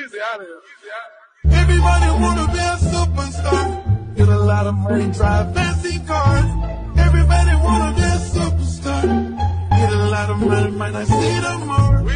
Easy out here. Everybody wanna be a superstar. Get a lot of money, drive fancy cars. Everybody wanna be a superstar. Get a lot of money, might not see tomorrow.